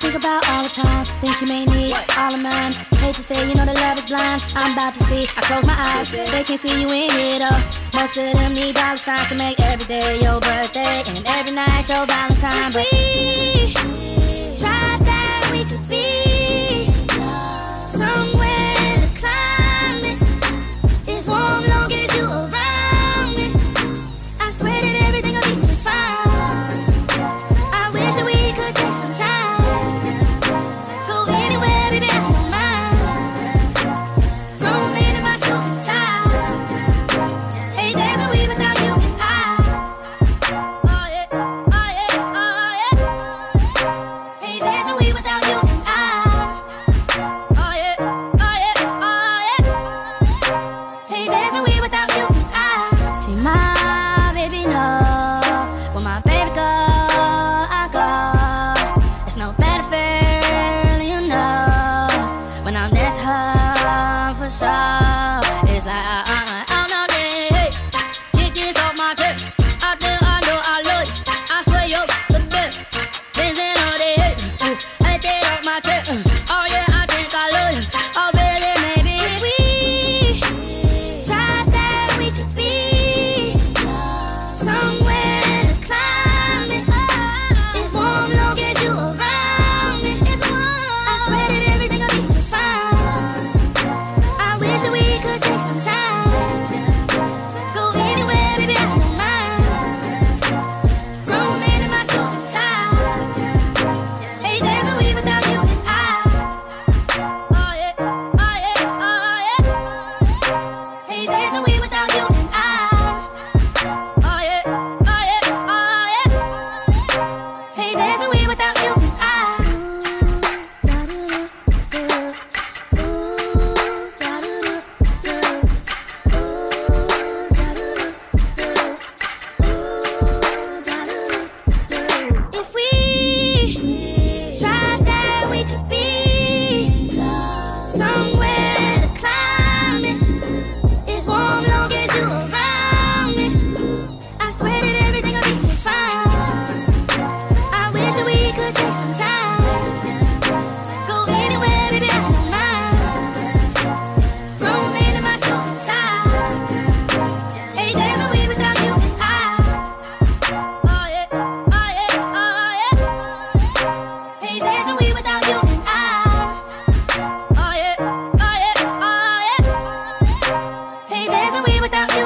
think about all the time. Think you may need what? all of mine. Hate to say, you know the love is blind. I'm about to see. I close my eyes. They can't see you in here oh. all. Most of them need dollar signs to make every day your birthday and every night your Valentine. But when I'm this high for sure. It's like I Hey, there's a way without you.